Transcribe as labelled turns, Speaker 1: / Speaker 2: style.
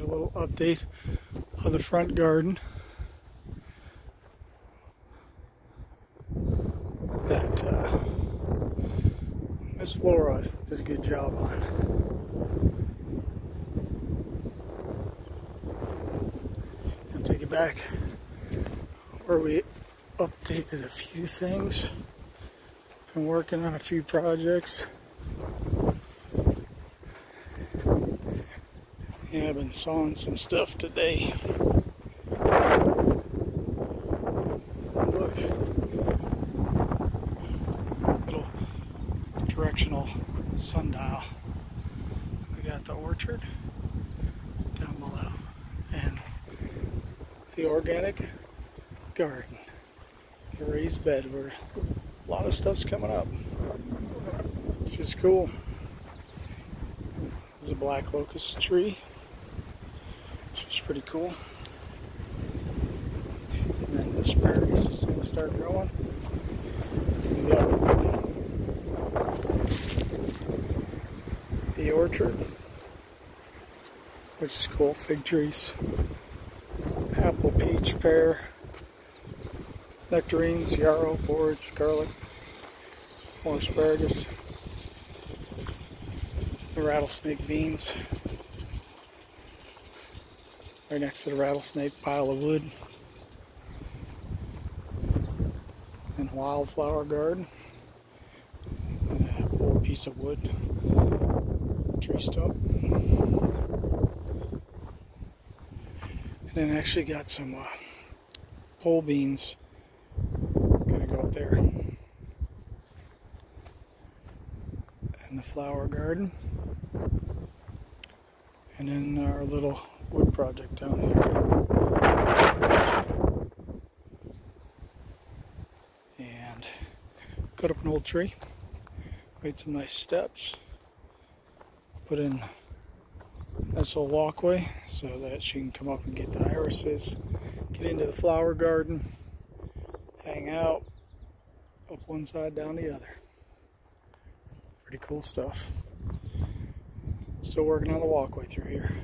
Speaker 1: A little update of the front garden. That uh, Miss Laura did a good job on. And take it back where we updated a few things. Been working on a few projects. Yeah, I've been sawing some stuff today. Look. Little directional sundial. We got the orchard down below and the organic garden. The raised bed where a lot of stuff's coming up. Which is cool. This is a black locust tree. Is pretty cool. And then the asparagus is going to start growing. The orchard, which is cool. Fig trees, apple, peach, pear, nectarines, yarrow, borage, garlic, more asparagus, the rattlesnake beans right next to the rattlesnake pile of wood. And wildflower garden. And a whole piece of wood. Tree stump. And then actually got some uh, pole beans. Gonna go up there. And the flower garden. And then our little wood project down here. And cut up an old tree, made some nice steps, put in this little walkway so that she can come up and get the irises, get into the flower garden, hang out, up one side, down the other. Pretty cool stuff. Still working on the walkway through here.